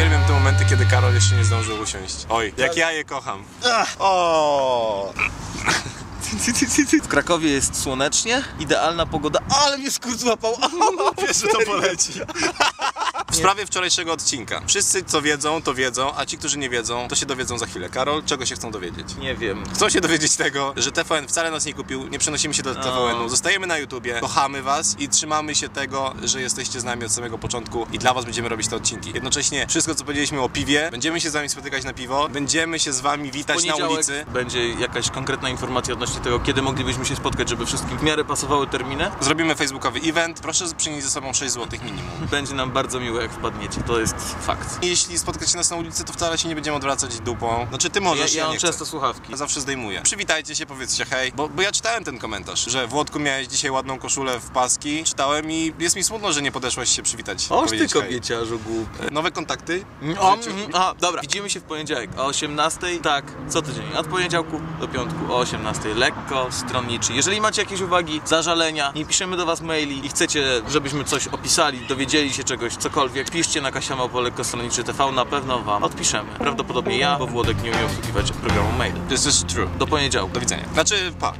uwielbiam te momenty, kiedy Karol jeszcze nie zdążył usiąść. Oj, jak ja je kocham. O! W Krakowie jest słonecznie, idealna pogoda, ale mnie skurcz złapał. Wiesz, że to poleci. Sprawie wczorajszego odcinka. Wszyscy co wiedzą, to wiedzą, a ci, którzy nie wiedzą, to się dowiedzą za chwilę. Karol, czego się chcą dowiedzieć? Nie wiem. Chcą się dowiedzieć tego, że TVN wcale nas nie kupił, nie przenosimy się do TVN-u, zostajemy na YouTubie, kochamy was i trzymamy się tego, że jesteście z nami od samego początku i dla was będziemy robić te odcinki. Jednocześnie wszystko, co powiedzieliśmy o piwie, będziemy się z wami spotykać na piwo, będziemy się z wami witać na ulicy. będzie jakaś konkretna informacja odnośnie tego, kiedy moglibyśmy się spotkać, żeby wszystkim w miarę pasowały terminy. Zrobimy facebookowy event. Proszę przynieść ze sobą 6 zł minimum. Będzie nam bardzo miło, jak wpadniecie. To jest fakt. Jeśli spotkacie nas na ulicy, to wcale się nie będziemy odwracać dupą. Znaczy ty Ja, możesz, ja mam nie chcę. często słuchawki. Ja zawsze zdejmuję. Przywitajcie się, powiedzcie hej, bo, bo ja czytałem ten komentarz, że Włodku miałeś dzisiaj ładną koszulę w paski. Czytałem i jest mi smutno, że nie podeszłaś się przywitać. Oż ty kobieciarzu głupi. E, Nowe kontakty? O, życiu? mm, aha, dobra. Widzimy się w poniedziałek o 18. Tak, co tydzień. Od poniedziałku do piątku o 18. Lekko, stronniczy. Jeżeli macie jakieś uwagi, zażalenia, nie piszemy do was maili i chcecie, żebyśmy coś opisali, dowiedzieli się czegoś, cokolwiek, piszcie na kasiamałpo lekkostronniczy TV, na pewno wam odpiszemy. Prawdopodobnie ja, bo Włodek nie umie obsługiwać programu mail. This is true. Do poniedziałku. Do widzenia. Znaczy, pa.